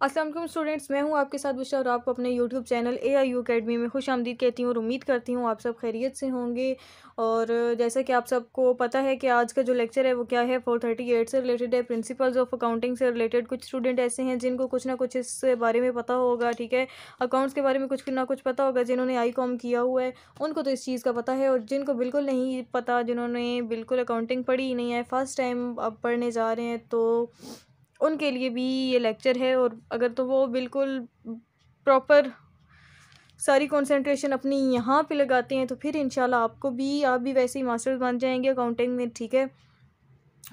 Aslam students, मैं हूँ आपके साथ बुशा और आपको अपने YouTube channel A I U academy में खुश आमदीद कहती हूँ और उम्मीद करती हूँ आप सब खैरियत से होंगे। और जैसा कि आप सबको पता है कि आज का जो लेक्चर है वो क्या है? फोर थर्टी एट से रिलेटेड है प्रिंसिपल्स ऑफ़ अकाउंटिंग से रिलेटेड कुछ स्टूडेंट ऐसे हैं जिनको कुछ ना कुछ इस बारे में पता होगा, ठीक है? अकाउंट्स के बारे में कुछ ना कुछ पता होगा, जिन्होंने आई कॉम किया हुआ है, उनको तो इस चीज़ का पता है और जिनको बिल्कुल नहीं पता, जिन्होंने बिल्कुल अकाउंटिंग पढ़ी ही नहीं है फ़र्स्ट टाइम अब पढ़ने जा रहे हैं तो उनके लिए भी ये लेक्चर है और अगर तो वो बिल्कुल प्रॉपर सारी कंसंट्रेशन अपनी यहाँ पे लगाते हैं तो फिर इंशाल्लाह आपको भी, आप भी वैसे ही मास्टर्स बन जाएँगे अकाउंटिंग में, ठीक है?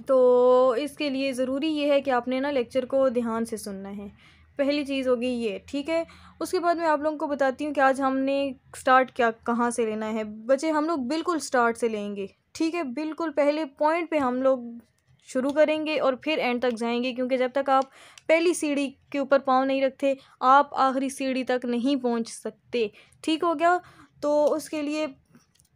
तो इसके लिए ज़रूरी ये है कि आपने ना लेक्चर को ध्यान से सुनना है। पहली चीज़ होगी ये, ठीक है? उसके बाद मैं आप लोगों को बताती हूँ कि आज हमने स्टार्ट क्या, कहाँ से लेना है। बच्चे, हम लोग बिल्कुल स्टार्ट से लेंगे, ठीक है? बिल्कुल पहले पॉइंट पे हम लोग शुरू करेंगे और फिर एंड तक जाएँगे, क्योंकि जब तक आप पहली सीढ़ी के ऊपर पाँव नहीं रखते, आप आखिरी सीढ़ी तक नहीं पहुँच सकते। ठीक हो गया? तो उसके लिए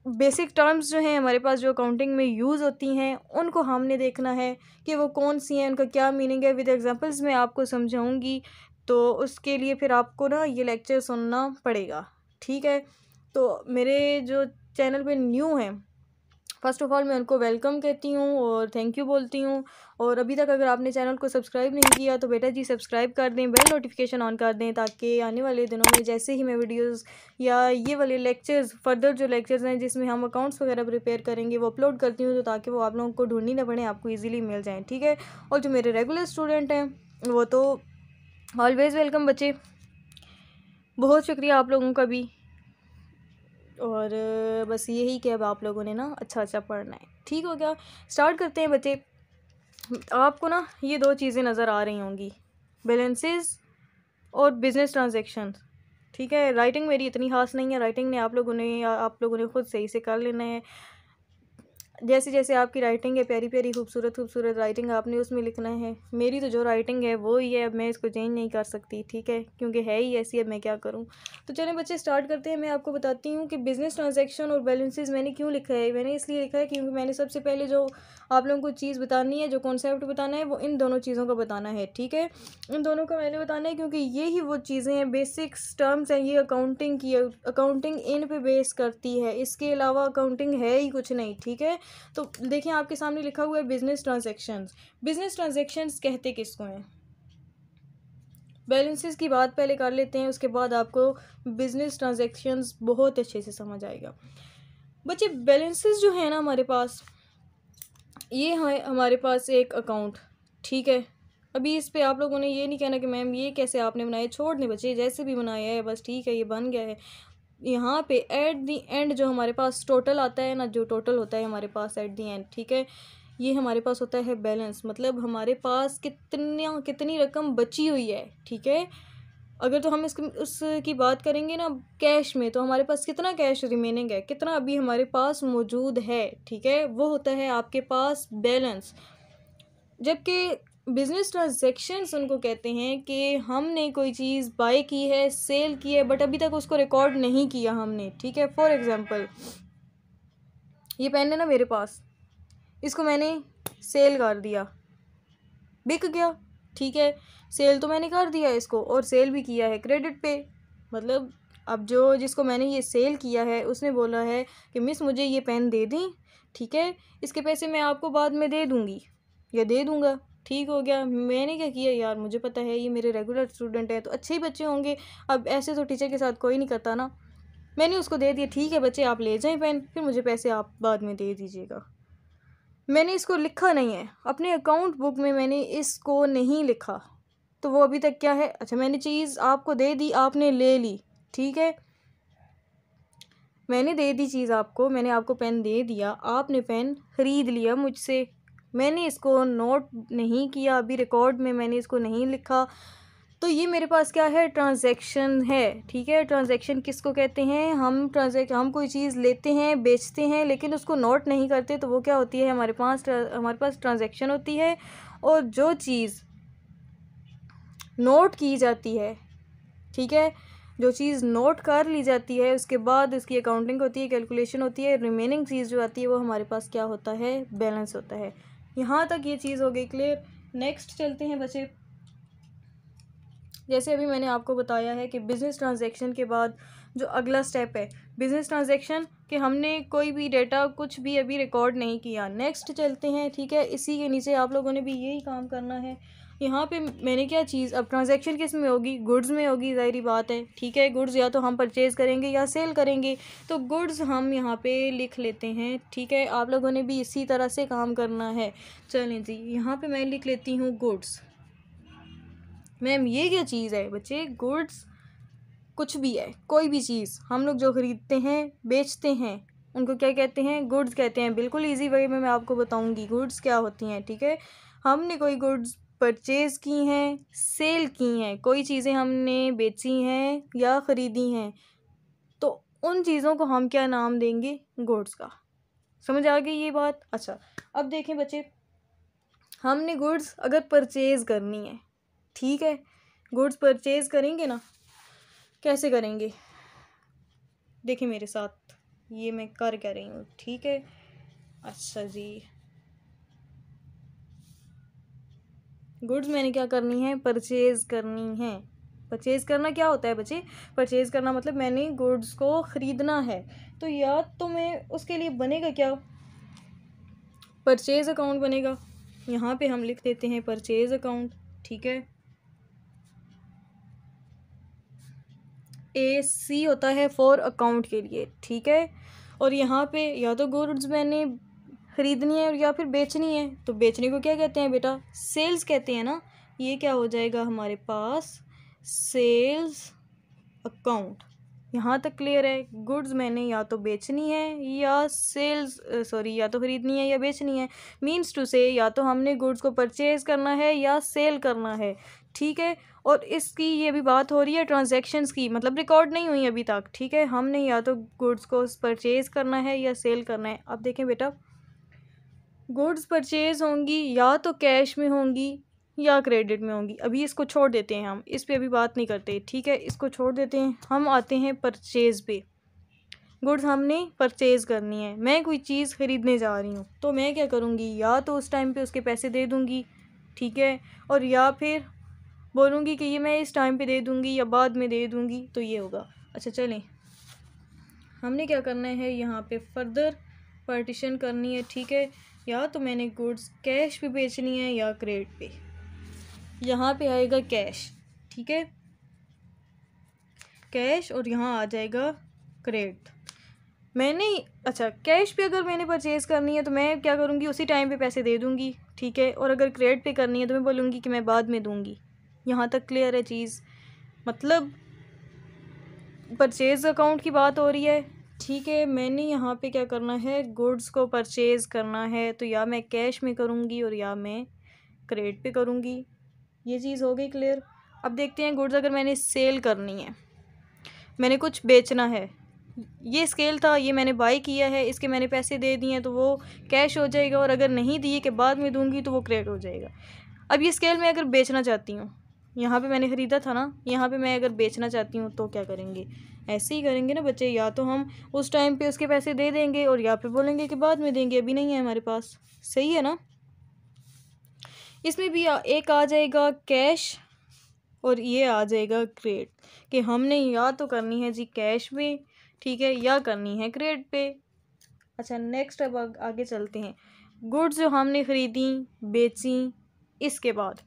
बेसिक टर्म्स जो हैं, हमारे पास जो अकाउंटिंग में यूज़ होती हैं, उनको हमने देखना है कि वो कौन सी हैं, उनका क्या मीनिंग है। विद एग्जांपल्स मैं आपको समझाऊँगी तो उसके लिए फिर आपको ना ये लेक्चर सुनना पड़ेगा। ठीक है? तो मेरे जो चैनल पे न्यू हैं फ़र्स्ट ऑफ़ ऑल मैं उनको वेलकम कहती हूँ और थैंक यू बोलती हूँ। और अभी तक अगर आपने चैनल को सब्सक्राइब नहीं किया तो बेटा जी सब्सक्राइब कर दें, बेल नोटिफिकेशन ऑन कर दें ताकि आने वाले दिनों में जैसे ही मैं वीडियोस या ये वाले लेक्चर्स, फर्दर जो लेक्चर्स हैं जिसमें हम अकाउंट्स वगैरह प्रिपेयर करेंगे, वो अपलोड करती हूँ तो ताकि वो आप लोगों को ढूंढनी ना पड़े, आपको ईजिली मिल जाएँ, ठीक है? और जो मेरे रेगुलर स्टूडेंट हैं, वो तो ऑलवेज़ वेलकम बच्चे। बहुत शुक्रिया आप लोगों का भी। और बस यही कि अब आप लोगों ने ना अच्छा अच्छा पढ़ना है। ठीक हो गया? स्टार्ट करते हैं बच्चे। आपको ना ये दो चीज़ें नज़र आ रही होंगी। बैलेंसेस और बिज़नेस ट्रांजेक्शन ठीक है? राइटिंग मेरी इतनी खास नहीं है। राइटिंग ने आप लोगों ने आप लोगों ने खुद सही से कर लेना है। जैसे जैसे आपकी राइटिंग है प्यारी प्यारी खूबसूरत खूबसूरत राइटिंग आपने उसमें लिखना है। मेरी तो जो राइटिंग है, वो ही है, अब मैं इसको चेंज नहीं कर सकती, ठीक है? क्योंकि है ही ऐसी, अब मैं क्या करूँ? तो चलें बच्चे स्टार्ट करते हैं। मैं आपको बताती हूँ कि बिज़नेस ट्रांजेक्शन और बैलेंसेज मैंने क्यों लिखा है? मैंने इसलिए लिखा है क्योंकि मैंने सबसे पहले जो आप लोगों को चीज़ बतानी है, जो कॉन्सेप्ट बताना है, वो इन दोनों चीज़ों का बताना है, ठीक है? इन दोनों का मैंने बताना है क्योंकि ये ही वो चीज़ें हैं बेसिक्स टर्म्स हैं, ये अकाउंटिंग की अकाउंटिंग इन पे बेस करती है। इसके अलावा अकाउंटिंग है ही कुछ नहीं, ठीक है? तो देखिए आपके सामने लिखा हुआ है बिज़नेस ट्रांजेक्शन बिज़नेस ट्रांजेक्शन कहते किसको हैं? बैलेंसेस की बात पहले कर लेते हैं, उसके बाद आपको बिज़नेस ट्रांजेक्शन्स बहुत अच्छे से समझ आएगा। बच्चे बैलेंसेस जो है ना हमारे पास, ये है, हमारे पास एक अकाउंट ठीक है? अभी इस पे आप लोगों ने ये नहीं कहना कि मैम ये कैसे आपने बनाया छोड़ नहीं बच्चे, जैसे भी बनाया है, बस ठीक है, ये बन गया है। यहाँ पे एट दी एंड जो हमारे पास टोटल आता है ना, जो टोटल होता है हमारे पास एट दी एंड ठीक है? ये हमारे पास होता है बैलेंस मतलब हमारे पास कितना, कितनी रकम बची हुई है, ठीक है? अगर तो हम इसकी, उसकी बात करेंगे ना कैश में तो हमारे पास कितना कैश रिमेनिंग है? कितना अभी हमारे पास मौजूद है, ठीक है? वो होता है आपके पास बैलेंस जबकि बिज़नेस ट्रांजेक्शन्स उनको कहते हैं कि हमने कोई चीज़ बाय की है सेल की है बट अभी तक उसको रिकॉर्ड नहीं किया हमने, ठीक है? फॉर एग्ज़ाम्पल ये पेन है ना मेरे पास। इसको मैंने सेल कर दिया। बिक गया, ठीक है? सेल तो मैंने कर दिया इसको और सेल भी किया है क्रेडिट पे। मतलब अब जो जिसको मैंने ये सेल किया है, उसने बोला है कि, मिस, मुझे ये पेन दे दी, ठीक है? इसके पैसे मैं आपको बाद में दे दूँगी। या दे दूँगा। ठीक हो गया। मैंने क्या किया यार? मुझे पता है ये मेरे रेगुलर स्टूडेंट हैं तो अच्छे ही बच्चे होंगे। अब ऐसे तो टीचर के साथ कोई नहीं करता ना। मैंने उसको दे दिया, ठीक है बच्चे, आप ले जाएँ पेन फिर मुझे पैसे आप बाद में दे दीजिएगा। मैंने इसको लिखा नहीं है। अपने अकाउंट बुक में मैंने इसको नहीं लिखा। तो वो अभी तक क्या है? अच्छा मैंने चीज़ आपको दे दी, आपने ले ली। ठीक है? मैंने दे दी चीज़ आपको, मैंने आपको पेन दे दिया, आपने पेन ख़रीद लिया मुझसे। मैंने इसको नोट नहीं किया, अभी रिकॉर्ड में मैंने इसको नहीं लिखा। तो ये मेरे पास क्या है? ट्रांजैक्शन है, ठीक है? ट्रांजैक्शन किसको कहते हैं? हम ट्रांजेक्ट हम कोई चीज़ लेते हैं, बेचते हैं, लेकिन उसको नोट नहीं करते तो वो क्या होती है? हमारे पास हमारे पास ट्रांजैक्शन होती है और जो चीज़ नोट की जाती है, ठीक है? जो चीज़ नोट कर ली जाती है, उसके बाद उसकी अकाउंटिंग होती है कैलकुलेशन होती है रिमेनिंग चीज़ जो आती है, वो हमारे पास क्या होता है? बैलेंस होता है। यहाँ तक ये चीज़ हो गई क्लियर नेक्स्ट चलते हैं बच्चे. जैसे अभी मैंने आपको बताया है कि बिज़नेस ट्रांजेक्शन के बाद जो अगला स्टेप है। बिज़नेस ट्रांजैक्शन कि हमने कोई भी डेटा कुछ भी अभी रिकॉर्ड नहीं किया। नेक्स्ट चलते हैं, ठीक है? इसी के नीचे आप लोगों ने भी यही काम करना है। यहाँ पे मैंने क्या चीज़, अब ट्रांजैक्शन किसमें होगी? गुड्स में होगी, ज़ाहरी बात है। ठीक है? गुड्स या तो हम परचेज़ करेंगे या सेल करेंगे। तो गुड्स हम यहाँ पे लिख लेते हैं, ठीक है? आप लोगों ने भी इसी तरह से काम करना है। चलें जी, यहाँ पे मैं लिख लेती हूँ गुड्स मैम, ये क्या चीज़ है? बच्चे गुड्स कुछ भी है, कोई भी चीज़, हम लोग जो ख़रीदते हैं, बेचते हैं, उनको क्या कहते हैं? गुड्स कहते हैं। बिल्कुल इजी वे में मैं आपको बताऊँगी गुड्स क्या होती हैं, ठीक है? हमने कोई गुड्स परचेज़ की हैं सेल की हैं, कोई चीज़ें हमने बेची हैं या ख़रीदी हैं तो उन चीज़ों को हम क्या नाम देंगे? गुड्स का। समझ आ गई ये बात? अच्छा अब देखें बच्चे, हमने गुड्स अगर परचेज़ करनी है, ठीक है? गुड्स परचेज़ करेंगे ना कैसे करेंगे? देखिए मेरे साथ, ये मैं कर क्या रही हूँ, ठीक है? अच्छा जी। गुड्स मैंने क्या करनी है? परचेज़ करनी है। परचेज़ करना क्या होता है बच्चे? परचेज़ करना मतलब मैंने गुड्स को ख़रीदना है। तो या तो मैं उसके लिए बनेगा क्या? परचेज़ अकाउंट बनेगा। यहाँ पे हम लिख देते हैं परचेज़ अकाउंट, ठीक है? ए, सी होता है फॉर अकाउंट के लिए, ठीक है? और यहाँ पे या तो गुड्स मैंने ख़रीदनी है या फिर बेचनी है तो बेचने को क्या कहते हैं बेटा? सेल्स कहते हैं ना? ये क्या हो जाएगा हमारे पास? सेल्स अकाउंट यहाँ तक क्लियर है गुड्स मैंने या तो बेचनी है या सेल्स सॉरी या तो ख़रीदनी है या बेचनी है। मीन्स टू से या तो हमने गुड्स को परचेज़ करना है या सेल करना है। ठीक है? और इसकी ये भी बात हो रही है ट्रांजैक्शंस की मतलब रिकॉर्ड नहीं हुई अभी तक, ठीक है? हमने या तो गुड्स को परचेज़ करना है या सेल करना है। अब देखें बेटा गुड्स परचेज़ होंगी या तो कैश में होंगी या क्रेडिट में होंगी। अभी इसको छोड़ देते हैं हम, इस पर अभी बात नहीं करते, ठीक है? इसको छोड़ देते हैं, हम आते हैं परचेज़ पे। गुड्स हमने परचेज़ करनी है। मैं कोई चीज़ ख़रीदने जा रही हूँ तो मैं क्या करूँगी? या तो उस टाइम पे उसके पैसे दे दूँगी, ठीक है? और या फिर बोलूँगी कि ये मैं इस टाइम पे दे दूँगी या बाद में दे दूँगी तो ये होगा। अच्छा चलें। हमने क्या करना है? यहाँ पे फर्दर पार्टीशन करनी है, ठीक है? या तो मैंने गुड्स कैश पे बेचनी है या क्रेडिट पे। यहाँ पे आएगा कैश ठीक है? कैश और यहाँ आ जाएगा क्रेडिट मैंने अच्छा कैश पे अगर मैंने परचेज़ करनी है तो मैं क्या करूँगी? उसी टाइम पे पैसे दे दूँगी, ठीक है? और अगर क्रेडिट पे करनी है तो मैं बोलूँगी कि मैं बाद में दूँगी। यहाँ तक क्लियर है चीज़। मतलब परचेज़ अकाउंट की बात हो रही है। ठीक है, मैंने यहाँ पे क्या करना है? गुड्स को परचेज़ करना है। तो या मैं कैश में करूँगी और या मैं क्रेडिट पे करूँगी। ये चीज़ हो गई क्लियर अब देखते हैं गुड्स अगर मैंने सेल करनी है। मैंने कुछ बेचना है। ये स्केल था, ये मैंने बाई किया है, इसके मैंने पैसे दे दिए हैं तो वो कैश हो जाएगा और अगर नहीं दिए के बाद में दूँगी तो वो क्रेडिट हो जाएगा। अब ये स्केल मैं अगर बेचना चाहती हूँ यहाँ पे मैंने ख़रीदा था ना, यहाँ पे मैं अगर बेचना चाहती हूँ तो क्या करेंगे? ऐसे ही करेंगे ना बच्चे, या तो हम उस टाइम पे उसके पैसे दे देंगे और या फिर बोलेंगे कि बाद में देंगे, अभी नहीं है हमारे पास। सही है ना? इसमें भी एक आ जाएगा कैश और ये आ जाएगा क्रेड कि हमने या तो करनी है जी कैश पे, ठीक है, या करनी है क्रेड पे। अच्छा नेक्स्ट अब आगे चलते हैं। गुड्स जो हमने ख़रीदी, बेची, इसके बाद।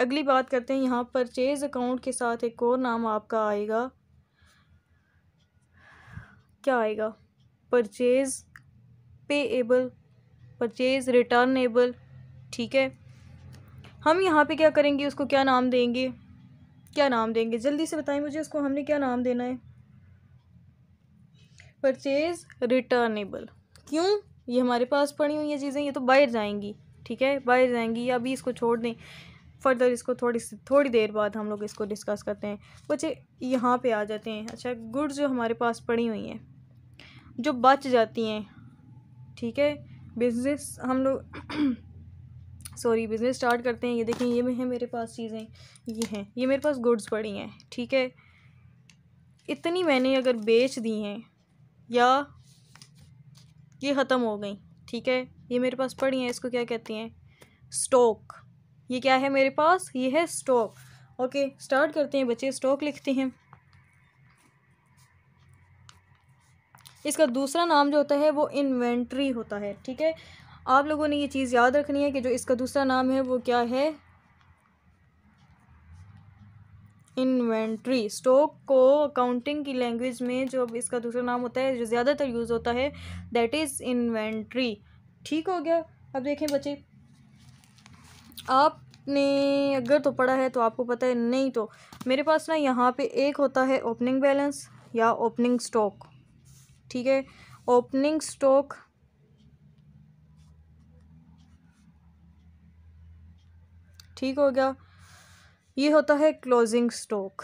अगली बात करते हैं, यहाँ परचेज़ अकाउंट के साथ एक और नाम आपका आएगा। क्या आएगा? परचेज़ पेएबल, परचेज़ रिटर्नेबल, ठीक है? हम यहाँ पे क्या करेंगे, उसको क्या नाम देंगे? क्या नाम देंगे? जल्दी से बताएँ मुझे उसको, हमने क्या नाम देना है? Purchase returnable. क्यों? ये हमारे पास पड़ी हुई ये चीज़ें, ये तो बाहर जाएँगी, ठीक है? बाहर जाएँगी, या अभी इसको छोड़ दें। फर्दर इसको थोड़ी थोड़ी देर बाद हम लोग इसको डिस्कस करते हैं। बच्चे यहाँ पे आ जाते हैं। अच्छा गुड्स जो हमारे पास पड़ी हुई हैं, जो बच जाती हैं, ठीक है? बिज़नेस हम लोग सॉरी बिज़नेस स्टार्ट करते हैं। ये देखें, ये में है मेरे पास चीज़ें। ये हैं, ये मेरे पास गुड्स पड़ी हैं, ठीक है? इतनी मैंने अगर बेच दी हैं, या ये ख़त्म हो गई, ठीक है? ये मेरे पास पड़ी हैं, इसको क्या कहते हैं? स्टॉक ये क्या है मेरे पास? ये है स्टॉक ओके स्टार्ट करते हैं बच्चे स्टॉक लिखते हैं। इसका दूसरा नाम जो होता है, वो इन्वेंट्री होता है, ठीक है? आप लोगों ने ये चीज़ याद रखनी है कि जो इसका दूसरा नाम है, वो क्या है? इन्वेंट्री स्टॉक को अकाउंटिंग की लैंग्वेज में जो अब इसका दूसरा नाम होता है, जो ज़्यादातर यूज़ होता है दैट इज़ इन्वेंट्री ठीक हो गया? अब देखें बच्चे आपने अगर तो पढ़ा है तो आपको पता है, नहीं तो। मेरे पास ना यहाँ पे एक होता है ओपनिंग बैलेंस या ओपनिंग स्टॉक ठीक है? ओपनिंग स्टॉक ठीक हो गया। ये होता है क्लोजिंग स्टॉक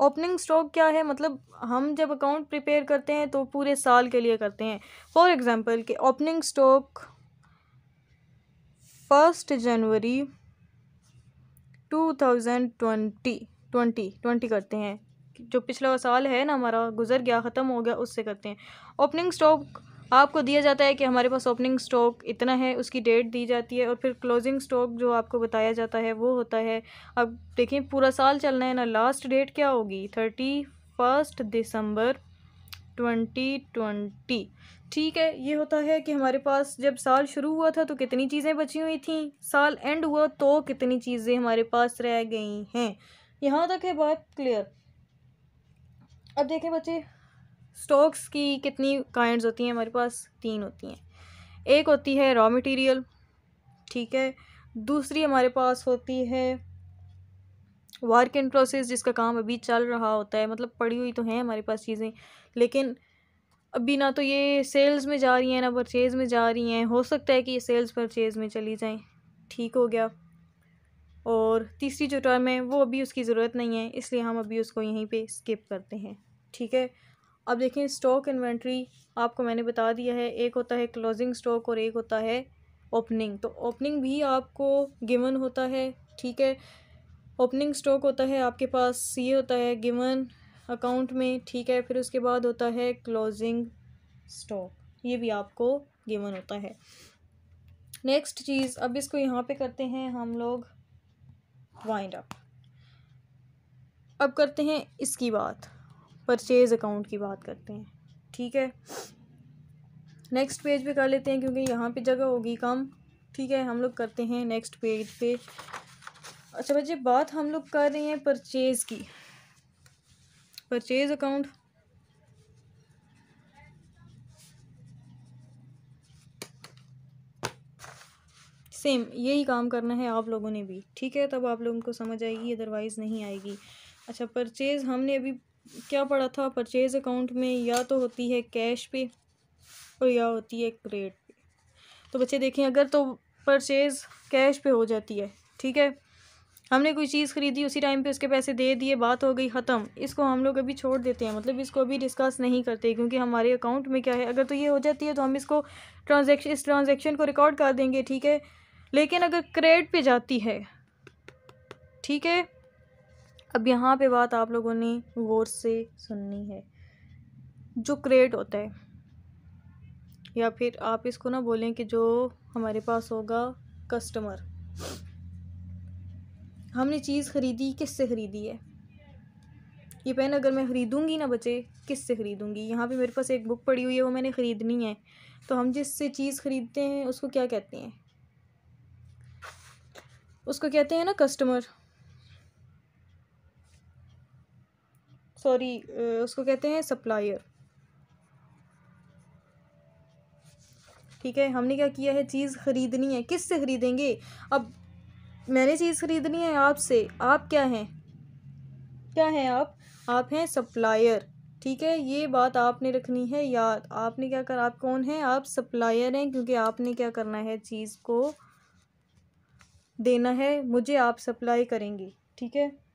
ओपनिंग स्टॉक क्या है? मतलब हम जब अकाउंट प्रिपेयर करते हैं तो पूरे साल के लिए करते हैं। फॉर एग्ज़ाम्पल कि ओपनिंग स्टॉक फ़र्स्ट जनवरी two thousand twenty twenty twenty करते हैं। जो पिछला साल है ना हमारा, गुजर गया, ख़त्म हो गया, उससे करते हैं। ओपनिंग स्टॉक आपको दिया जाता है कि हमारे पास ओपनिंग स्टॉक इतना है, उसकी डेट दी जाती है और फिर क्लोजिंग स्टॉक जो आपको बताया जाता है, वो होता है। अब देखें, पूरा साल चलना है ना लास्ट डेट क्या होगी? थर्टी फ़र्स्ट दिसंबर ट्वेंटी ट्वेंटी ठीक है, ये होता है कि हमारे पास जब साल शुरू हुआ था तो कितनी चीज़ें बची हुई थी? साल एंड हुआ तो कितनी चीज़ें हमारे पास रह गई हैं? यहाँ तक है बात क्लियर अब देखें बच्चे स्टॉक्स की कितनी काइंड्स होती हैं? हमारे पास तीन होती हैं। एक होती है रॉ मटेरियल ठीक है? दूसरी हमारे पास होती है वर्क इन प्रोसेस जिसका काम अभी चल रहा होता है। मतलब पड़ी हुई तो हैं हमारे पास चीज़ें, लेकिन अभी ना तो ये सेल्स में जा रही हैं, ना परचेज़ में जा रही हैं। हो सकता है कि ये सेल्स परचेज़ में चली जाएँ। ठीक हो गया। और तीसरी जो टर्म है, वो अभी उसकी ज़रूरत नहीं है, इसलिए हम अभी उसको यहीं पे स्किप करते हैं। ठीक है? अब देखें स्टॉक इन्वेंट्री आपको मैंने बता दिया है, एक होता है क्लोजिंग स्टॉक और एक होता है ओपनिंग तो ओपनिंग भी आपको गिवन होता है, ठीक है? ओपनिंग स्टॉक होता है आपके पास ये होता है गिवन अकाउंट में, ठीक है? फिर उसके बाद होता है क्लोजिंग स्टॉक ये भी आपको गिवन होता है। नेक्स्ट चीज़, अब इसको यहाँ पे करते हैं हम लोग वाइंड अप अब करते हैं इसकी बात। परचेज़ अकाउंट की बात करते हैं, ठीक है? नेक्स्ट पेज पे कर लेते हैं क्योंकि यहाँ पे जगह होगी कम, ठीक है? हम लोग करते हैं नेक्स्ट पेज पे। अच्छा बच्चे, बात हम लोग कर रहे हैं परचेज़ की। Purchase account. सेम यही काम करना है आप लोगों ने भी, ठीक है? तब आप लोगों को समझ आएगी अदरवाइज़ नहीं आएगी। अच्छा परचेज़ हमने अभी क्या पढ़ा था? परचेज़ अकाउंट में या तो होती है कैश पे और या होती है क्रेडिट पे। तो बच्चे देखें, अगर तो परचेज़ कैश पे हो जाती है, ठीक है? हमने कोई चीज़ ख़रीदी, उसी टाइम पे उसके पैसे दे दिए, बात हो गई, ख़त्म। इसको हम लोग अभी छोड़ देते हैं मतलब इसको अभी डिस्कस नहीं करते क्योंकि हमारे अकाउंट में क्या है, अगर तो ये हो जाती है तो हम इसको ट्रांजेक्शन इस ट्रांजेक्शन को रिकॉर्ड कर देंगे, ठीक है? लेकिन अगर क्रेडिट पे जाती है, ठीक है? अब यहाँ पे बात आप लोगों ने गौर से सुननी है। जो क्रेडिट होता है, या फिर आप इसको ना बोलें कि जो हमारे पास होगा कस्टमर हमने चीज़ ख़रीदी किस से ख़रीदी है? ये पेन अगर मैं ख़रीदूँगी ना बच्चे किस से ख़रीदूँगी? यहाँ पे मेरे पास एक बुक पड़ी हुई है, वो मैंने ख़रीदनी है। तो हम जिससे चीज़ ख़रीदते हैं, उसको क्या कहते हैं? उसको कहते हैं ना कस्टमर सॉरी उसको कहते हैं सप्लायर। ठीक है, हमने क्या किया है? चीज़ ख़रीदनी है। किस से ख़रीदेंगे? अब मैंने चीज़ ख़रीदनी है आपसे। आप क्या हैं? क्या हैं आप? आप हैं सप्लायर। ठीक है, ये बात आपने रखनी है, याद। आपने क्या कर? आप कौन हैं? आप सप्लायर हैं, क्योंकि आपने क्या करना है? चीज़ को देना है। मुझे आप सप्लाई करेंगे। ठीक है?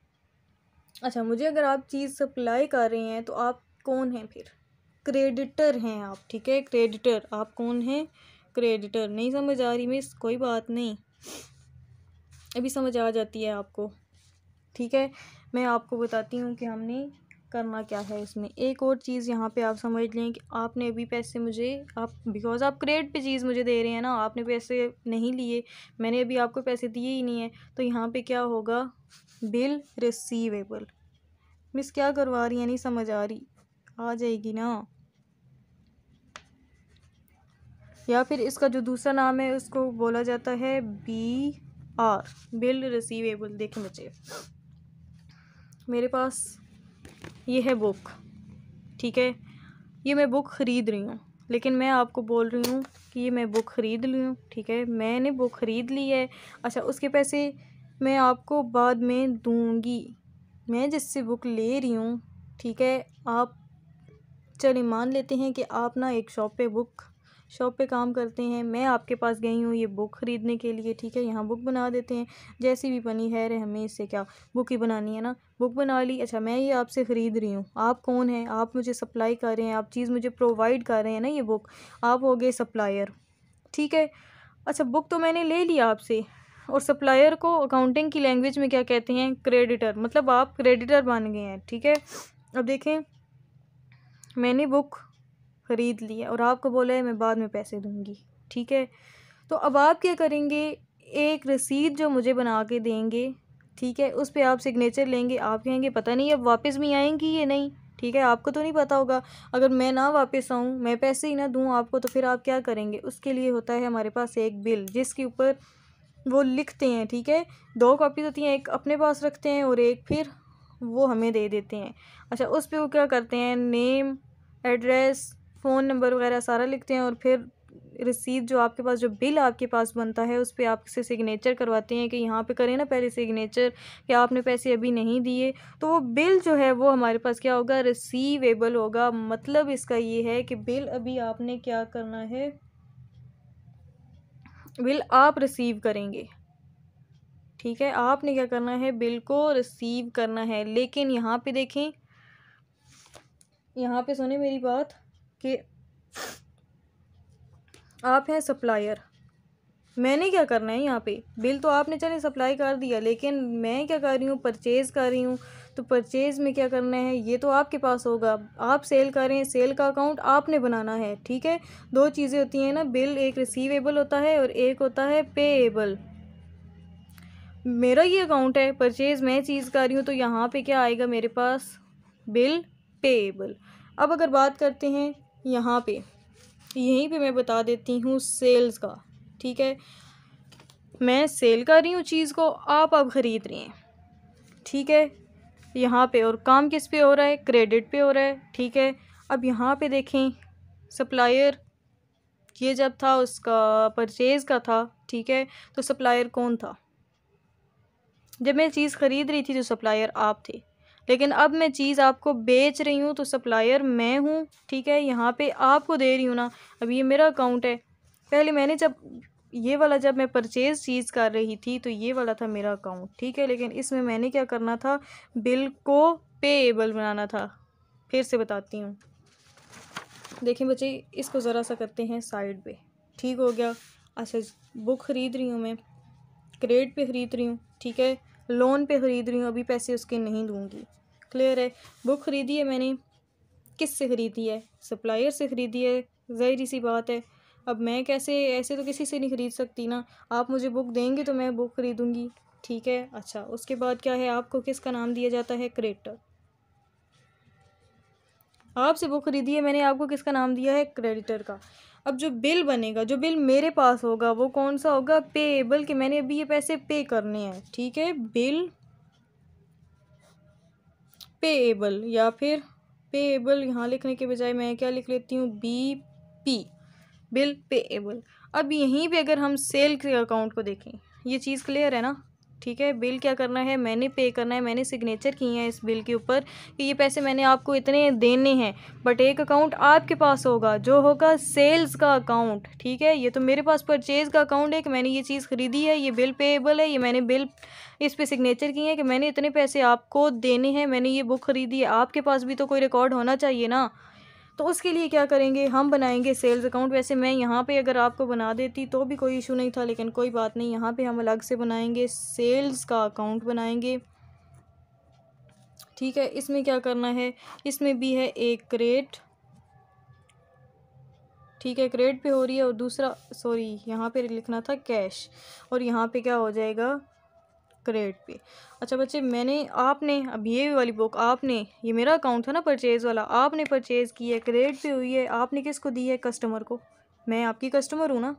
अच्छा मुझे अगर आप चीज़ सप्लाई कर रहे हैं तो आप कौन हैं फिर? क्रेडिटर हैं आप, ठीक है? क्रेडिटर, आप कौन हैं? क्रेडिटर। नहीं समझ आ रही मिस, कोई बात नहीं। अभी समझ आ जाती है आपको, ठीक है? मैं आपको बताती हूँ कि हमने करना क्या है इसमें। एक और चीज़ यहाँ पे आप समझ लें कि आपने अभी पैसे मुझे, आप बिकॉज़ आप क्रेडिट पे चीज़ मुझे दे रहे हैं ना, आपने पैसे नहीं लिए। मैंने अभी आपको पैसे दिए ही नहीं है तो यहाँ पे क्या होगा? Bill receivable. मिस, क्या करवा रही है? नहीं समझ आ रही। आ जाएगी ना? या फिर इसका जो दूसरा नाम है, उसको बोला जाता है बी आर बिल रिसीवेबल। देखें बच्चे, मेरे पास ये है बुक, ठीक है? ये मैं बुक ख़रीद रही हूँ, लेकिन मैं आपको बोल रही हूँ कि ये मैं बुक ख़रीद ली हूँ, ठीक है? मैंने बुक ख़रीद ली है। अच्छा उसके पैसे मैं आपको बाद में दूँगी। मैं जिससे बुक ले रही हूँ, ठीक है? आप चलिए मान लेते हैं कि आप ना एक शॉप पे बुक, शॉप पे काम करते हैं। मैं आपके पास गई हूँ ये बुक ख़रीदने के लिए, ठीक है? यहाँ बुक बना देते हैं। जैसी भी बनी है रे हमें इससे क्या? बुक ही बनानी है ना? बुक बना ली। अच्छा मैं ये आपसे ख़रीद रही हूँ। आप कौन हैं? आप मुझे सप्लाई कर रहे हैं। आप चीज़ मुझे प्रोवाइड कर रहे हैं ना ये बुक? आप हो गए सप्लायर, ठीक है? अच्छा बुक तो मैंने ले लिया आपसे। और सप्लायर को अकाउंटिंग की लैंग्वेज में क्या कहते हैं? क्रेडिटर मतलब आप क्रेडिटर बन गए हैं, ठीक है? अब देखें, मैंने बुक ख़रीद लिया और आपको बोला है, मैं बाद में पैसे दूँगी, ठीक है? तो अब आप क्या करेंगे? एक रसीद जो मुझे बना के देंगे, ठीक है? उस पर आप सिग्नेचर लेंगे, आप कहेंगे, पता नहीं, अब वापस भी आएँगी ये नहीं? ठीक है? आपको तो नहीं पता होगा। अगर मैं ना वापस आऊँ, मैं पैसे ही ना दूँ आपको तो फिर आप क्या करेंगे? उसके लिए होता है हमारे पास एक बिल, जिसके ऊपर वो लिखते हैं, ठीक है? दो कॉपीज होती हैं एक अपने पास रखते हैं और एक फिर वो हमें दे देते हैं। अच्छा उस पर वो क्या करते हैं? नेम, एड्रेस, फ़ोन नंबर वगैरह सारा लिखते हैं और फिर रसीद जो आपके पास, जो बिल आपके पास बनता है, उस पर आपसे सिग्नेचर करवाते हैं कि यहाँ पे करें ना पहले सिग्नेचर कि आपने पैसे अभी नहीं दिए। तो वो बिल जो है वो हमारे पास क्या होगा? रिसीवेबल होगा। मतलब इसका ये है कि बिल अभी आपने क्या करना है? बिल आप रिसीव करेंगे। ठीक है, आपने क्या करना है, बिल को रिसीव करना है। लेकिन यहाँ पे देखें, यहाँ पे सुने मेरी बात कि आप हैं सप्लायर मैंने क्या करना है यहाँ पे? बिल तो आपने चले सप्लाई कर दिया, लेकिन मैं क्या कर रही हूँ परचेज़ कर रही हूँ। तो परचेज़ में क्या करना है? ये तो आपके पास होगा। आप सेल कर रहे हैं सेल का अकाउंट आपने बनाना है, ठीक है? दो चीज़ें होती हैं ना बिल एक रिसीवेबल होता है और एक होता है पेएबल मेरा ये अकाउंट है परचेज़ मैं चीज़ कर रही हूँ तो यहाँ पे क्या आएगा मेरे पास? बिल पेएबल अब अगर बात करते हैं यहाँ पे, यहीं पे मैं बता देती हूँ सेल्स का, ठीक है? मैं सेल कर रही हूँ चीज़ को, आप अब ख़रीद रही हैं, ठीक है? यहाँ पे और काम किस पे हो रहा है? क्रेडिट पे हो रहा है, ठीक है। अब यहाँ पे देखें सप्लायर ये जब था, उसका परचेज़ का था, ठीक है। तो सप्लायर कौन था? जब मैं चीज़ ख़रीद रही थी तो सप्लायर आप थे। लेकिन अब मैं चीज़ आपको बेच रही हूँ तो सप्लायर मैं हूँ, ठीक है। यहाँ पे आपको दे रही हूँ ना। अब ये मेरा अकाउंट है। पहले मैंने जब ये वाला जब मैं परचेज़ चीज़ कर रही थी तो ये वाला था मेरा अकाउंट ठीक है? लेकिन इसमें मैंने क्या करना था? बिल को पेएबल बनाना था। फिर से बताती हूँ। देखें बच्चे, इसको ज़रा सा करते हैं साइड पे। ठीक हो गया? अच्छा बुक ख़रीद रही हूँ मैं। क्रेडिट पे ख़रीद रही हूँ, ठीक है? लोन पे ख़रीद रही हूँ, अभी पैसे उसके नहीं दूँगी। क्लियर है? बुक ख़रीदी है मैंने। किस से ख़रीदी है? सप्लायर से ख़रीदी है? ज़ाहिर सी बात है। अब मैं कैसे, ऐसे तो किसी से नहीं ख़रीद सकती ना। आप मुझे बुक देंगे तो मैं बुक ख़रीदूँगी। ठीक है? अच्छा उसके बाद क्या है? आपको किसका नाम दिया जाता है? क्रेडिटर आपसे बुक खरीदी है, मैंने आपको किसका नाम दिया है? क्रेडिटर का। अब जो बिल बनेगा, जो बिल मेरे पास होगा, वो कौन सा होगा? पेएबल कि मैंने अभी ये पैसे पे करने हैं। ठीक है? बिल पेएबल या फिर पेएबल यहाँ लिखने के बजाय मैं क्या लिख लेती हूँ? B P bill payable. अब यहीं पे अगर हम सेल के अकाउंट को देखें, ये चीज़ क्लियर है ना? ठीक है, बिल क्या करना है? मैंने पे करना है, मैंने सिग्नेचर किए हैं इस बिल के ऊपर कि ये पैसे मैंने आपको इतने देने हैं, बट एक अकाउंट आपके पास होगा, जो होगा सेल्स का अकाउंट। ठीक है, ये तो मेरे पास परचेज़ का अकाउंट है कि मैंने ये चीज़ ख़रीदी है, ये बिल पेएबल है, ये मैंने बिल इस पर सिग्नेचर किए हैं कि मैंने इतने पैसे आपको देने हैं, मैंने ये बुक ख़रीदी है, आपके पास भी तो कोई रिकॉर्ड होना चाहिए ना? तो उसके लिए क्या करेंगे? हम बनाएँगे सेल्स अकाउंट वैसे मैं यहाँ पे अगर आपको बना देती तो भी कोई इशू नहीं था, लेकिन कोई बात नहीं। यहाँ पे हम अलग से बनाएँगे सेल्स का अकाउंट बनाएँगे। ठीक है, इसमें क्या करना है? इसमें भी है एक क्रेट ठीक है क्रेडिट पे हो रही है और दूसरा सॉरी यहाँ पे लिखना था कैश और यहाँ पे क्या हो जाएगा? क्रेडिट पे। अच्छा बच्चे, मैंने, आपने, अब ये वाली बुक आपने, ये मेरा अकाउंट था ना परचेज़ वाला, आपने परचेज़ की है क्रेडिट पे हुई है, आपने किसको दी है? कस्टमर को। मैं आपकी कस्टमर हूँ ना?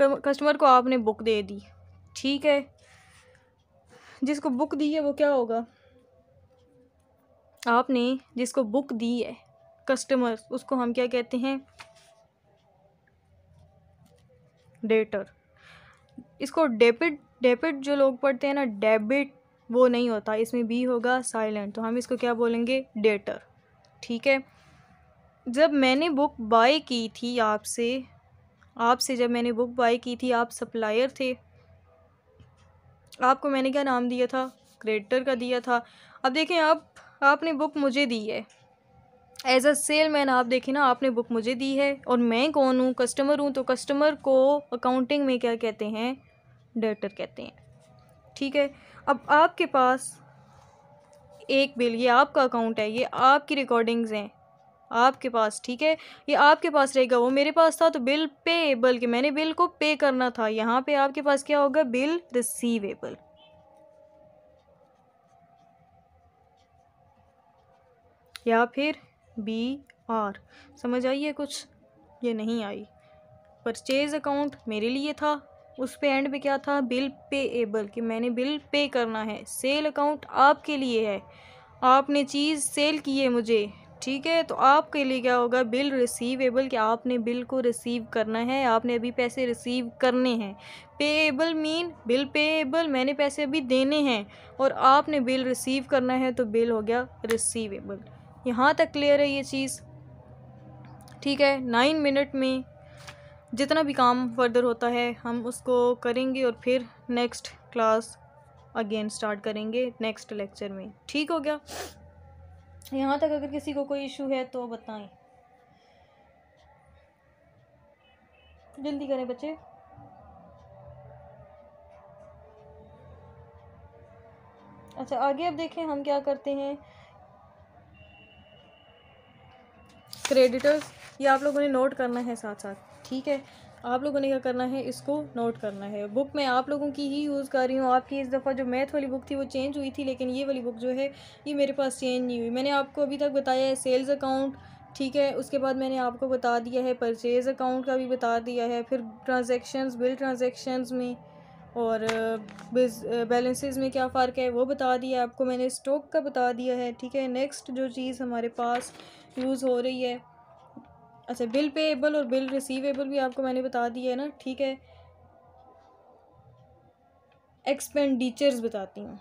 कस्टमर को आपने बुक दे दी। ठीक है? जिसको बुक दी है, वो क्या होगा? आपने जिसको बुक दी है कस्टमर उसको हम क्या कहते हैं? डेटर इसको डेबिट डेबिट जो लोग पढ़ते हैं ना, डेबिट वो नहीं होता। इसमें बी होगा साइलेंट। तो हम इसको क्या बोलेंगे? डेटर। ठीक है? जब मैंने बुक बाय की थी आपसे आपसे जब मैंने बुक बाय की थी, आप सप्लायर थे, आपको मैंने क्या नाम दिया था? क्रेडिटर का दिया था। अब देखें, आप, आपने बुक मुझे दी है। एज अ सेल मैन आप देखें ना, आपने बुक मुझे दी है। और मैं कौन हूँ? कस्टमर हूँ तो कस्टमर को अकाउंटिंग में क्या कहते हैं? डेटर कहते हैं। ठीक है, अब आपके पास एक बिल, ये आपका अकाउंट है, ये आपकी रिकॉर्डिंग्स हैं। आपके पास, ठीक है, ये आपके पास रहेगा, वो मेरे पास था तो बिल पे, बल्कि मैंने बिल को पे करना था। यहाँ पे आपके पास क्या होगा? बिल रिसीवेबल या फिर बी आर समझ आइए कुछ? ये नहीं आई। परचेज अकाउंट मेरे लिए था। उस पे एंड पे क्या था? बिल पे एबल कि मैंने बिल पे करना है। सेल अकाउंट आपके लिए है। आपने चीज़ सेल की है मुझे, ठीक है? तो आपके लिए क्या होगा? बिल रिसीवेबल कि आपने बिल को रिसीव करना है। आपने अभी पैसे रिसीव करने हैं। पेएबल मीन बिल पेएबल मैंने पैसे अभी देने हैं और आपने बिल रिसीव करना है तो बिल हो गया रिसीवेबल यहाँ तक क्लियर है ये चीज़, ठीक है? नाइन मिनट में जितना भी काम फर्दर होता है, हम उसको करेंगे और फिर नेक्स्ट क्लास अगेन स्टार्ट करेंगे नेक्स्ट लेक्चर में। ठीक हो गया? यहाँ तक अगर किसी को कोई इशू है तो बताएँ। जल्दी करें बच्चे। अच्छा आगे अब देखें हम क्या करते हैं। क्रेडिटर्स ये आप लोगों ने नोट करना है साथ साथ ठीक है? आप लोगों ने क्या करना है? इसको नोट करना है। बुक मैं आप लोगों की ही यूज़ कर रही हूँ। आपकी इस दफ़ा जो मैथ वाली बुक थी वो चेंज हुई थी, लेकिन ये वाली बुक जो है, ये मेरे पास चेंज नहीं हुई। मैंने आपको अभी तक बताया है सेल्स अकाउंट ठीक है? उसके बाद मैंने आपको बता दिया है परचेज़ अकाउंट का भी बता दिया है। फिर ट्रांजेक्शन्स बिल ट्रांजेक्शन्स में और बैलेंसेस में क्या फ़र्क है, वो बता दिया आपको। मैंने स्टॉक का बता दिया है, ठीक है? नेक्स्ट जो चीज़ हमारे पास यूज़ हो रही है अच्छा बिल पेएबल और बिल रिसीवेबल भी आपको मैंने बता दिया है ना, ठीक है? एक्सपेंडिचर्स बताती हूँ।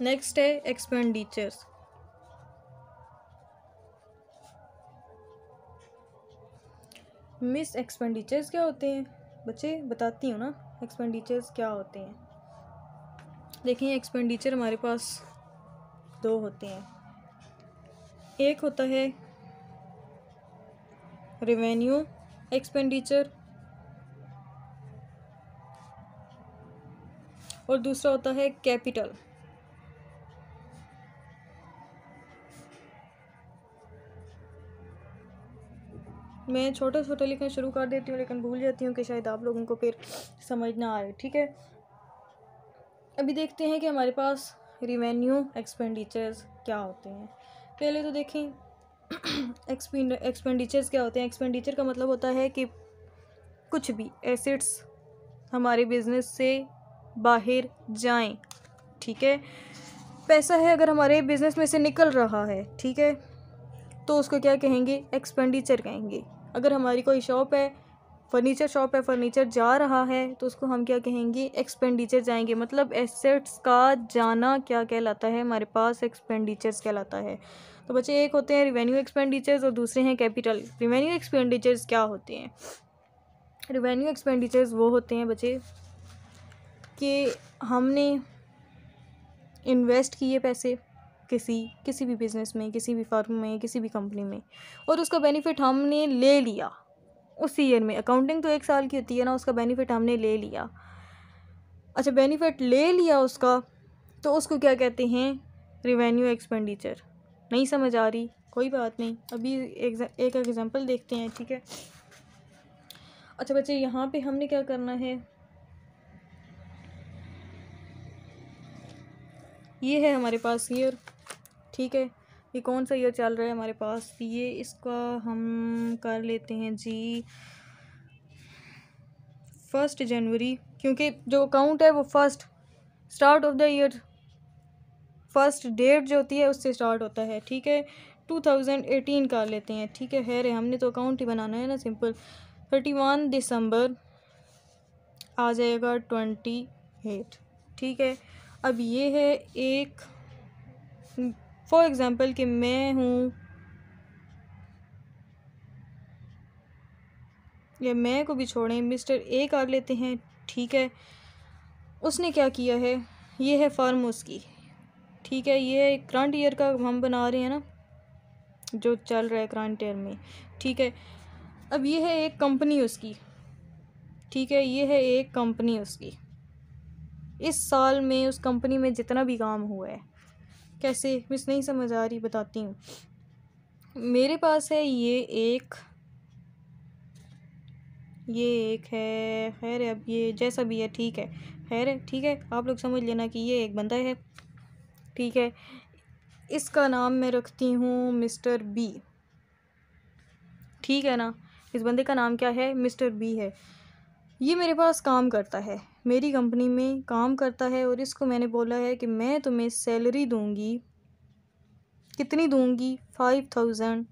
नेक्स्ट है एक्सपेंडिचर्स मिस एक्सपेंडिचर्स क्या होते हैं? बच्चे, बताती हूँ ना एक्सपेंडिचर्स क्या होते हैं? देखिए एक्सपेंडिचर हमारे पास दो होते हैं। एक होता है रेवेन्यू एक्सपेंडिचर और दूसरा होता है कैपिटल मैं छोटे छोटे लिखना शुरू कर देती हूँ, लेकिन भूल जाती हूँ कि शायद आप लोगों को फिर समझ ना आए, ठीक है? अभी देखते हैं कि हमारे पास रिवेन्यू एक्सपेंडिचर्स क्या होते हैं। पहले तो देखें एक्सपेंडिचर्स क्या होते हैं? एक्सपेंडिचर का मतलब होता है कि कुछ भी एसेट्स हमारे बिज़नेस से बाहर जाएँ, ठीक है? पैसा है अगर हमारे बिज़नेस में से निकल रहा है, ठीक है? तो उसको क्या कहेंगे? एक्सपेंडिचर कहेंगे। अगर हमारी कोई शॉप है फर्नीचर शॉप है फर्नीचर जा रहा है तो उसको हम क्या कहेंगे? एक्सपेंडिचर जाएँगे। मतलब एसेट्स का जाना क्या कहलाता है? हमारे पास एक्सपेंडिचर्स कहलाता है। तो बच्चे एक होते हैं रिवेन्यू एक्सपेंडिचर्स और दूसरे हैं कैपिटल रिवेन्यू एक्सपेंडिचर्स क्या होते हैं? रिवेन्यू एक्सपेंडिचर्स वो होते हैं बच्चे कि हमने इन्वेस्ट किए पैसे किसी किसी भी बिज़नेस में, किसी भी फर्म में, किसी भी कंपनी में और उसका बेनिफिट हमने ले लिया उस ईयर में. अकाउंटिंग तो एक साल की होती है ना, उसका बेनिफिट हमने ले लिया। अच्छा बेनिफिट ले लिया उसका तो उसको क्या कहते हैं? रिवेन्यू एक्सपेंडिचर नहीं समझ आ रही, कोई बात नहीं। अभी एक एग्जांपल देखते हैं, ठीक है? अच्छा बच्चे, यहाँ पे हमने क्या करना है? ये है हमारे पास ईयर ठीक है? ये कौन सा ईयर चल रहा है हमारे पास? ये इसका हम कर लेते हैं जी फ़र्स्ट जनवरी क्योंकि जो अकाउंट है वो first start of the year first date जो होती है, उससे स्टार्ट होता है, ठीक है? टू थाउज़ेंड एटीन कर लेते हैं, ठीक है? खैर, हमने तो अकाउंट ही बनाना है ना, सिंपल। थर्टी वन दिसंबर आ जाएगा ट्वेंटी एट, ठीक है? अब ये है एक, फॉर एग्ज़ाम्पल कि मैं हूँ, या मैं को भी छोड़ें, मिस्टर ए कर लेते हैं, ठीक है? उसने क्या किया है? ये है फार्म उसकी ठीक है, ये करंट ईयर का हम बना रहे हैं ना, जो चल रहा है करंट ईयर में, ठीक है। अब ये है एक कंपनी उसकी, ठीक है, ये है एक कंपनी उसकी। इस साल में उस कंपनी में जितना भी काम हुआ है, कैसे मिस नहीं समझ आ रही, बताती हूँ। मेरे पास है ये एक ये एक है, खैर, अब ये जैसा भी है, ठीक है, खैर, ठीक है, आप लोग समझ लेना कि ये एक बंदा है। ठीक है। इसका नाम मैं रखती हूँ मिस्टर बी। ठीक है ना? इस बंदे का नाम क्या है? मिस्टर बी है। ये मेरे पास काम करता है। मेरी कंपनी में काम करता है और इसको मैंने बोला है कि मैं तुम्हें सैलरी दूँगी। कितनी दूँगी? Five thousand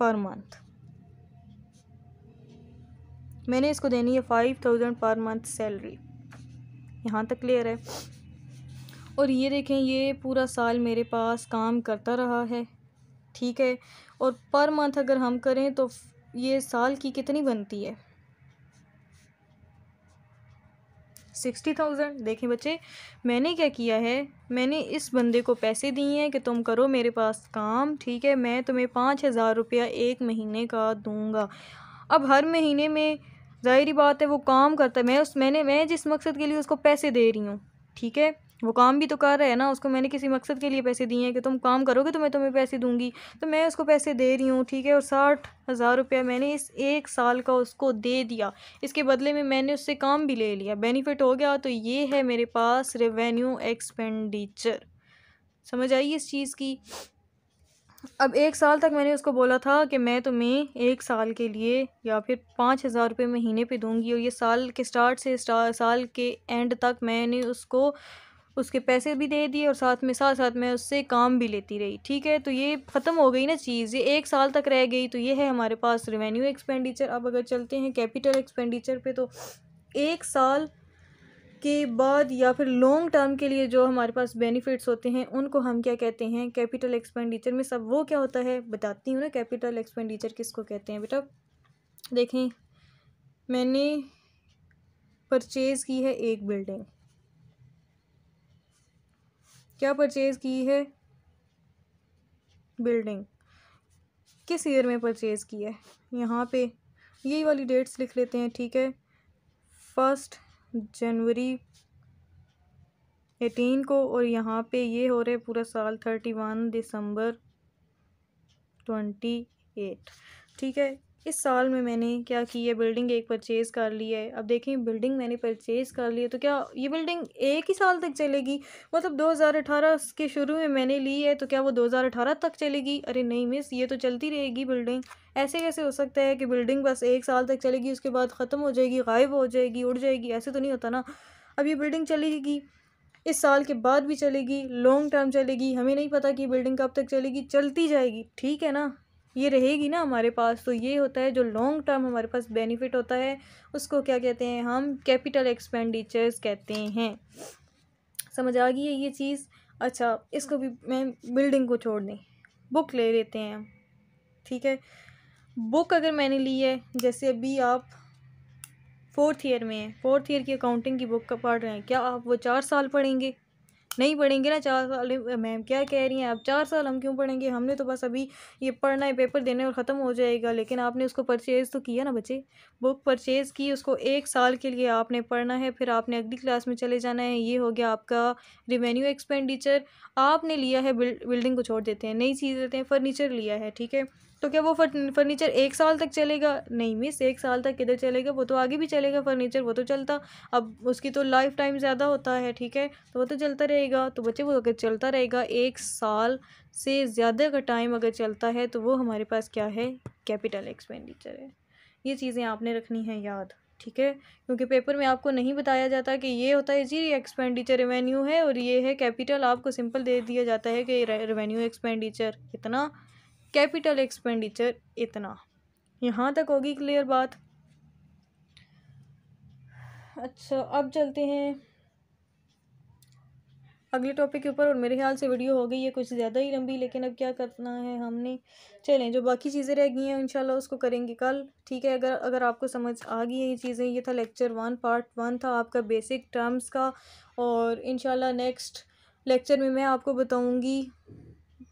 per month. मैंने इसको देनी है five thousand per month salary. यहाँ तक क्लियर है? और ये देखें, ये पूरा साल मेरे पास काम करता रहा है, ठीक है? और पर मंथ अगर हम करें तो ये साल की कितनी बनती है? Sixty thousand. देखें बच्चे, मैंने क्या किया है? मैंने इस बंदे को पैसे दिए हैं कि तुम करो मेरे पास काम, ठीक है? मैं तुम्हें पाँच हज़ार रुपया एक महीने का दूँगा। अब हर महीने में ज़ाहरी बात है वो काम करता है। मैं उस, मैंने, मैं जिस मकसद के लिए उसको पैसे दे रही हूँ, ठीक है? वो काम भी तो कर रहा है ना, उसको मैंने किसी मकसद के लिए पैसे दिए हैं कि तुम काम करोगे तो मैं तुम्हें पैसे दूँगी। तो मैं उसको पैसे दे रही हूँ, ठीक है? और साठ हज़ार रुपया मैंने इस एक साल का उसको दे दिया। इसके बदले में मैंने उससे काम भी ले लिया। बेनिफिट हो गया तो ये है मेरे पास रेवेन्यू एक्सपेंडिचर समझ आई इस चीज़ की? अब एक साल तक मैंने उसको बोला था कि मैं तुम्हें एक साल के लिए या फिर पाँच हज़ार रुपये महीने पे दूँगी और ये साल के स्टार्ट से स्टार साल के एंड तक मैंने उसको उसके पैसे भी दे दिए और साथ में, साथ साथ मैं उससे काम भी लेती रही। ठीक है तो ये ख़त्म हो गई ना चीज़, ये एक साल तक रह गई तो ये है हमारे पास रेवेन्यू एक्सपेंडिचर अब अगर चलते हैं कैपिटल एक्सपेंडिचर पे तो एक साल के बाद या फिर लॉन्ग टर्म के लिए जो हमारे पास बेनिफिट्स होते हैं, उनको हम क्या कहते हैं? कैपिटल एक्सपेंडिचर में सब वो क्या होता है? बताती हूँ ना कैपिटल एक्सपेंडिचर किसको कहते हैं बेटा? देखें, मैंने परचेज़ की है एक बिल्डिंग क्या परचेज़ की है? बिल्डिंग किस ईयर में परचेज़ की है? यहाँ पे. यही वाली डेट्स लिख लेते हैं, ठीक है? फ़र्स्ट जनवरी एटीन को और यहाँ पे ये हो रहे पूरा साल थर्टी वन दिसंबर ट्वेंटी एट ठीक है? इस साल में मैंने क्या की है, बिल्डिंग एक परचेज़ कर ली है। अब देखें, बिल्डिंग मैंने परचेज़ कर ली है तो क्या ये बिल्डिंग एक ही साल तक चलेगी? मतलब 2018 के शुरू में मैंने ली है तो क्या वो 2018 तक चलेगी? अरे नहीं मिस, ये तो चलती रहेगी बिल्डिंग। ऐसे कैसे हो सकता है कि बिल्डिंग बस एक साल तक चलेगी, उसके बाद ख़त्म हो जाएगी, गायब हो जाएगी, उड़ जाएगी? ऐसे तो नहीं होता ना। अब ये बिल्डिंग चलेगी, इस साल के बाद भी चलेगी, लॉन्ग टर्म चलेगी। हमें नहीं पता कि बिल्डिंग कब तक चलेगी, चलती जाएगी, ठीक है ना? ये रहेगी ना हमारे पास। तो ये होता है जो लॉन्ग टर्म हमारे पास बेनिफिट होता है, उसको क्या कहते हैं हम कैपिटल एक्सपेंडिचर्स कहते हैं। समझ आ गई है ये चीज़? अच्छा इसको भी मैं बिल्डिंग को छोड़ दें। बुक ले लेते हैं हम। ठीक है? बुक अगर मैंने ली है, जैसे अभी आप फोर्थ ईयर में हैं फोर्थ ईयर की अकाउंटिंग की बुक पढ़ रहे हैं, क्या आप वो चार साल पढ़ेंगे? नहीं पढ़ेंगे ना, चार साल मैम क्या कह रही हैं आप चार साल हम क्यों पढ़ेंगे? हमने तो बस अभी ये पढ़ना है, पेपर देने और ख़त्म हो जाएगा, लेकिन आपने उसको परचेज़ तो किया ना बच्चे? बुक परचेज़ की, उसको एक साल के लिए आपने पढ़ना है, फिर आपने अगली क्लास में चले जाना है, ये हो गया आपका रिवेन्यू एक्सपेंडिचर आपने लिया है बिल्डिंग को छोड़ देते हैं, नई चीज़ देते हैं फर्नीचर लिया है, ठीक है? तो क्या वो फर्नीचर एक साल तक चलेगा? नहीं मिस, एक साल तक किधर चलेगा? वो तो आगे भी चलेगा फर्नीचर, वो तो चलता। अब उसकी तो लाइफ टाइम ज़्यादा होता है, ठीक है? तो वो तो चलता रहेगा। तो बच्चे, वो अगर चलता रहेगा एक साल से ज़्यादा का टाइम अगर चलता है तो वो हमारे पास क्या है? कैपिटल एक्सपेंडिचर है। ये चीज़ें आपने रखनी है याद, ठीक है? क्योंकि पेपर में आपको नहीं बताया जाता कि ये होता है जी एक्सपेंडिचर रेवेन्यू है और ये है कैपिटल। आपको सिंपल दे दिया जाता है कि रेवेन्यू एक्सपेंडिचर कितना कैपिटल एक्सपेंडिचर इतना। यहाँ तक होगी क्लियर बात? अच्छा अब चलते हैं। अगले टॉपिक के ऊपर, और मेरे ख्याल से वीडियो हो गई है कुछ ज़्यादा ही लंबी, लेकिन अब क्या करना है हमने? चलें, जो बाकी चीज़ें रह गई हैं, इंशाल्लाह उसको करेंगे कल, ठीक है? अगर अगर आपको समझ आ गई है ये चीज़ें, ये था लेक्चर वन पार्ट वन था आपका बेसिक टर्म्स का, और इंशाल्लाह नेक्स्ट लेक्चर में मैं आपको बताऊँगी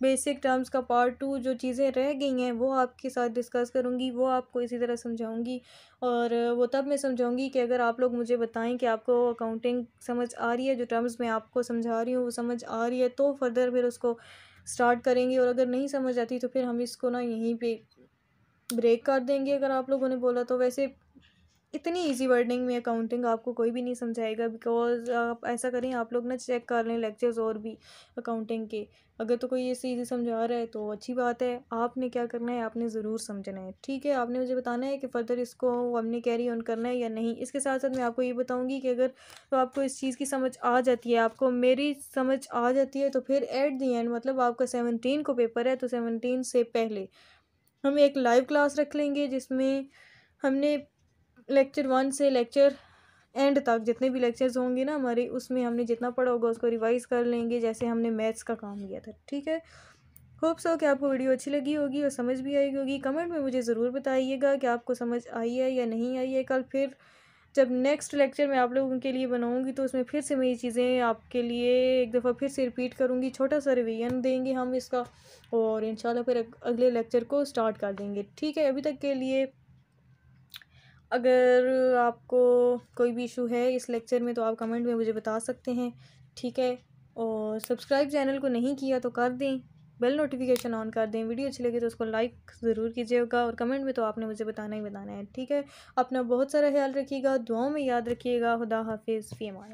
बेसिक टर्म्स का पार्ट टू जो चीज़ें रह गई हैं, वो आपके साथ डिस्कस करूँगी, वो आपको इसी तरह समझाऊँगी। और वो तब मैं समझाऊँगी कि अगर आप लोग मुझे बताएँ कि आपको अकाउंटिंग समझ आ रही है, जो टर्म्स मैं आपको समझा रही हूँ, वो समझ आ रही है तो फर्दर फिर उसको स्टार्ट करेंगे। और अगर नहीं समझ आती तो फिर हम इसको ना यहीं पे ब्रेक कर देंगे, अगर आप लोगों ने बोला तो। वैसे इतनी इजी वर्डिंग में अकाउंटिंग आपको कोई भी नहीं समझाएगा बिकॉज़ आप ऐसा करें, आप लोग ना चेक कर लें लेक्चर्स और भी अकाउंटिंग के। अगर तो कोई ऐसे इजी समझा रहा है तो अच्छी बात है। आपने क्या करना है, आपने ज़रूर समझना है। ठीक है, आपने मुझे बताना है कि फ़र्दर इसको हमने कैरी ऑन करना है या नहीं। इसके साथ साथ मैं आपको ये बताऊँगी कि अगर तो आपको इस चीज़ की समझ आ जाती है, आपको मेरी समझ आ जाती है तो फिर एट दी एंड मतलब आपका सेवनटीन को पेपर है तो सेवनटीन से पहले हम एक लाइव क्लास रख लेंगे जिसमें हमने लेक्चर वन से लेक्चर एंड तक जितने भी लेक्चर्स होंगे ना हमारे, उसमें हमने जितना पढ़ा होगा उसको रिवाइज़ कर लेंगे जैसे हमने मैथ्स का काम किया था, ठीक है? होप सो कि आपको वीडियो अच्छी लगी होगी और समझ भी आई होगी। कमेंट में मुझे ज़रूर बताइएगा कि आपको समझ आई है या नहीं आई है कल फिर जब नेक्स्ट लेक्चर मैं आप लोगों के लिए बनाऊँगी तो उसमें फिर से मैं ये चीज़ें आपके लिए एक दफ़ा फिर से रिपीट करूँगी, छोटा सा रिवीजन देंगे हम इसका और इंशाल्लाह फिर अगले लेक्चर को स्टार्ट कर देंगे, ठीक है? अभी तक के लिए अगर आपको कोई भी इशू है इस लेक्चर में तो आप कमेंट में मुझे बता सकते हैं, ठीक है? और सब्सक्राइब चैनल को नहीं किया तो कर दें, बेल नोटिफिकेशन ऑन कर दें, वीडियो अच्छी लगे तो उसको लाइक ज़रूर कीजिएगा और कमेंट में तो आपने मुझे बताना ही बताना है, ठीक है? अपना बहुत सारा ख्याल रखिएगा, दुआओं में याद रखिएगा, खुदा हाफिज़, फ़ी अमान